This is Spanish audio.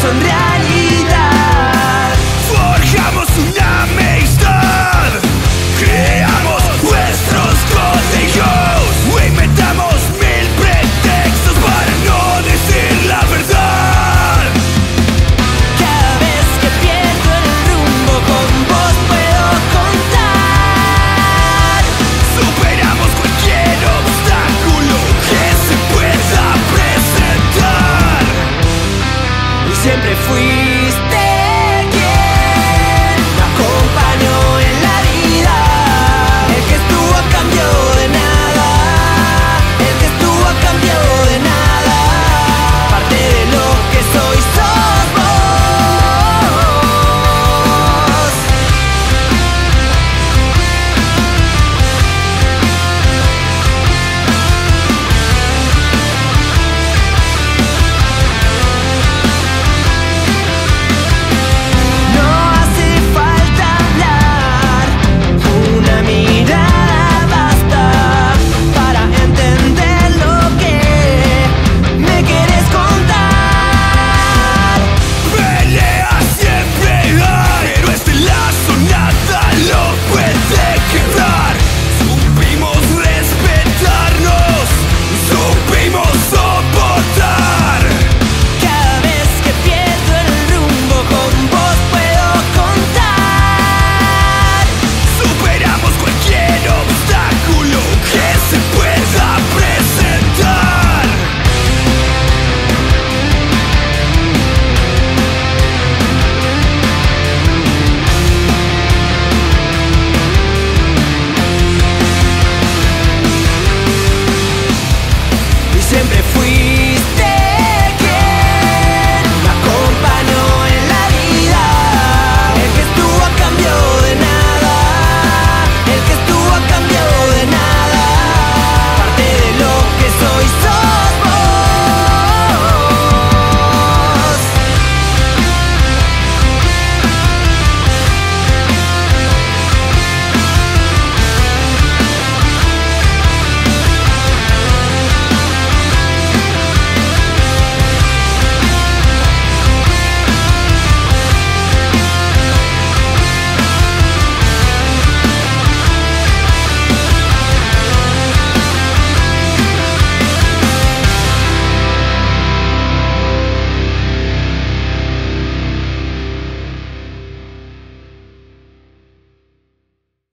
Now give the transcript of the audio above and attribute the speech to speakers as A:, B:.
A: son realidad. Siempre fuiste